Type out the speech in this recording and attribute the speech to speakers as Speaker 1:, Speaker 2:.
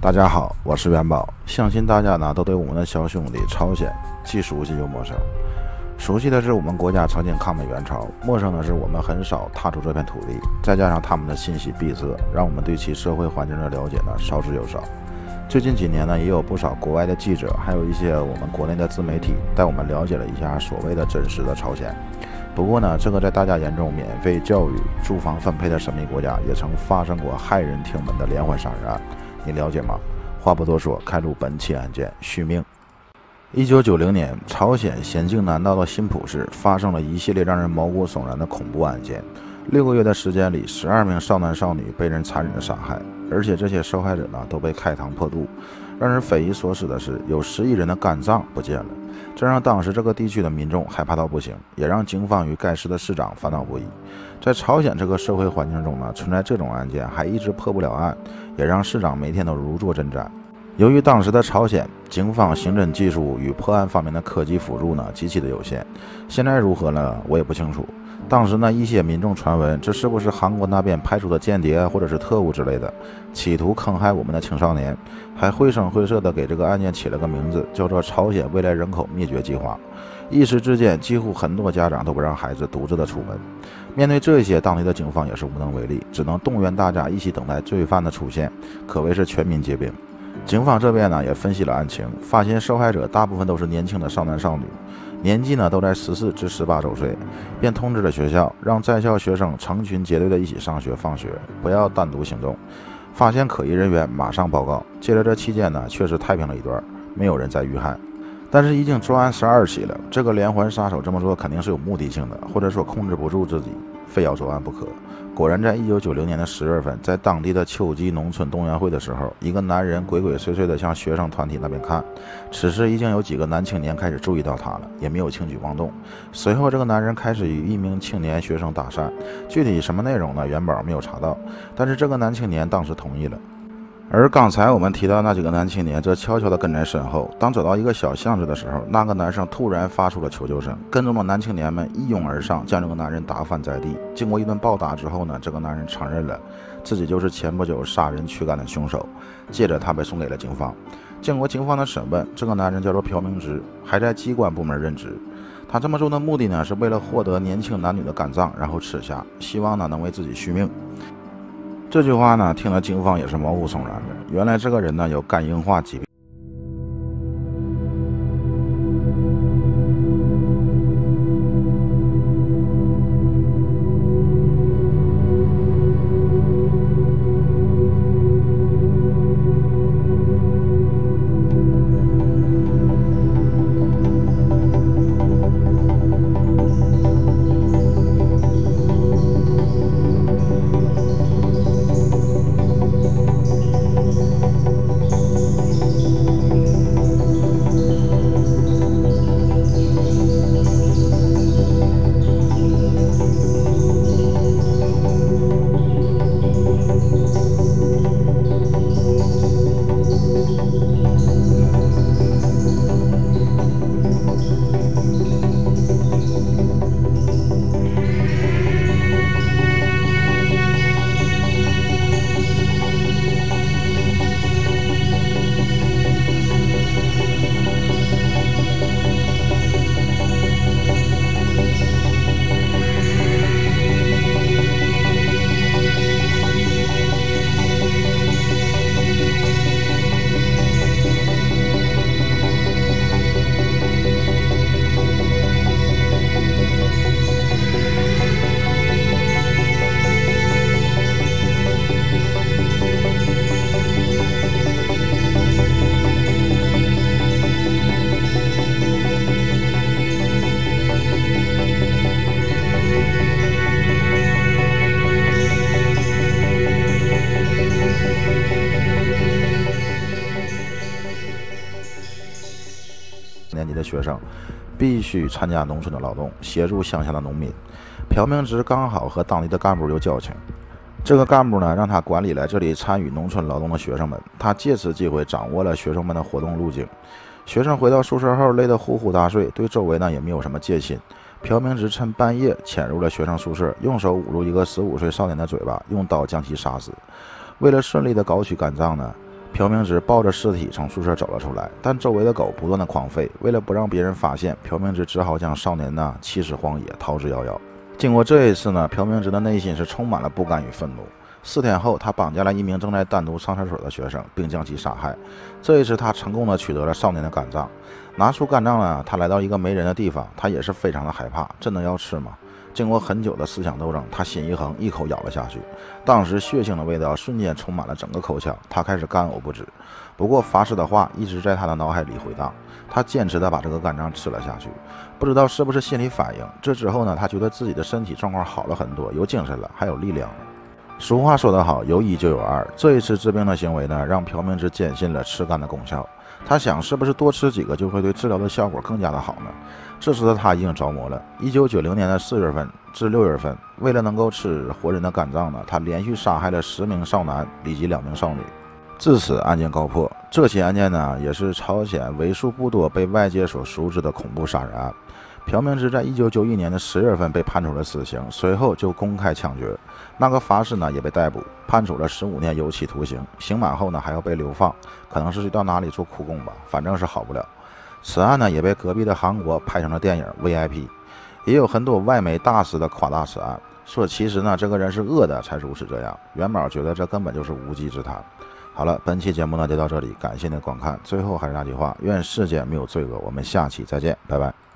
Speaker 1: 大家好，我是元宝。相信大家呢都对我们的小兄弟朝鲜既熟悉又陌生。熟悉的是我们国家曾经抗美援朝，陌生的是我们很少踏出这片土地。再加上他们的信息闭塞，让我们对其社会环境的了解呢少之又少。最近几年呢，也有不少国外的记者，还有一些我们国内的自媒体带我们了解了一下所谓的真实的朝鲜。不过呢，这个在大家眼中免费教育、住房分配的神秘国家，也曾发生过骇人听闻的连环杀人案。你了解吗？话不多说，开录本期案件续命。一九九零年，朝鲜咸镜南道的新浦市发生了一系列让人毛骨悚然的恐怖案件。六个月的时间里，十二名少男少女被人残忍的杀害，而且这些受害者呢都被开膛破肚。让人匪夷所思的是，有十亿人的肝脏不见了，这让当时这个地区的民众害怕到不行，也让警方与该市的市长烦恼不已。在朝鲜这个社会环境中呢，存在这种案件还一直破不了案，也让市长每天都如坐针毡。由于当时的朝鲜警方刑侦技术与破案方面的科技辅助呢极其的有限，现在如何呢？我也不清楚。当时呢，一些民众传闻，这是不是韩国那边派出的间谍或者是特务之类的，企图坑害我们的青少年，还绘声绘色的给这个案件起了个名字，叫做“朝鲜未来人口灭绝计划”。一时之间，几乎很多家长都不让孩子独自的出门。面对这些，当地的警方也是无能为力，只能动员大家一起等待罪犯的出现，可谓是全民皆兵。警方这边呢也分析了案情，发现受害者大部分都是年轻的少男少女。年纪呢都在十四至十八周岁，便通知了学校，让在校学生成群结队的一起上学放学，不要单独行动。发现可疑人员马上报告。接着这期间呢，确实太平了一段，没有人再遇害。但是已经作案十二起了，这个连环杀手这么做肯定是有目的性的，或者说控制不住自己，非要作案不可。果然，在一九九零年的十月份，在当地的秋季农村动员会的时候，一个男人鬼鬼祟祟地向学生团体那边看。此时，已经有几个男青年开始注意到他了，也没有轻举妄动。随后，这个男人开始与一名青年学生搭讪，具体什么内容呢？元宝没有查到，但是这个男青年当时同意了。而刚才我们提到那几个男青年则悄悄地跟在身后。当走到一个小巷子的时候，那个男生突然发出了求救声，跟踪的男青年们一拥而上，将这个男人打翻在地。经过一顿暴打之后呢，这个男人承认了自己就是前不久杀人驱赶的凶手。接着他被送给了警方。经过警方的审问，这个男人叫做朴明植，还在机关部门任职。他这么做的目的呢，是为了获得年轻男女的肝脏，然后吃下，希望呢能为自己续命。这句话呢，听了警方也是毛骨悚然的。原来这个人呢，有肝硬化疾病。的学生必须参加农村的劳动，协助乡下的农民。朴明植刚好和当地的干部有交情，这个干部呢让他管理了这里参与农村劳动的学生们，他借此机会掌握了学生们的活动路径。学生回到宿舍后累得呼呼大睡，对周围呢也没有什么戒心。朴明植趁半夜潜入了学生宿舍，用手捂住一个十五岁少年的嘴巴，用刀将其杀死。为了顺利的搞取肝脏呢，朴明植抱着尸体从宿舍走了出来，但周围的狗不断的狂吠。为了不让别人发现，朴明植只好将少年呢弃尸荒野，逃之夭夭。经过这一次呢，朴明植的内心是充满了不甘与愤怒。四天后，他绑架了一名正在单独上厕所的学生，并将其杀害。这一次，他成功的取得了少年的肝脏。拿出肝脏呢，他来到一个没人的地方，他也是非常的害怕，真的要吃吗？经过很久的思想斗争，他心一横，一口咬了下去。当时血腥的味道瞬间充满了整个口腔，他开始干呕不止。不过法师的话一直在他的脑海里回荡，他坚持的把这个肝脏吃了下去。不知道是不是心理反应，这之后呢，他觉得自己的身体状况好了很多，有精神了，还有力量了。俗话说得好，有一就有二。这一次治病的行为呢，让朴明植坚信了吃肝的功效。他想，是不是多吃几个就会对治疗的效果更加的好呢？这时的他已经着魔了。一九九零年的四月份至六月份，为了能够吃活人的肝脏呢，他连续杀害了十名少男以及两名少女。至此，案件告破。这起案件呢，也是朝鲜为数不多被外界所熟知的恐怖杀人案。朴明植在一九九一年的十月份被判处了死刑，随后就公开枪决。那个法师呢也被逮捕，判处了十五年有期徒刑。刑满后呢还要被流放，可能是去到哪里做苦工吧，反正是好不了。此案呢也被隔壁的韩国拍成了电影《VIP》，也有很多外媒大肆的夸大此案，说其实呢这个人是恶的才如此这样。元宝觉得这根本就是无稽之谈。好了，本期节目呢就到这里，感谢您的观看。最后还是那句话，愿世界没有罪恶。我们下期再见，拜拜。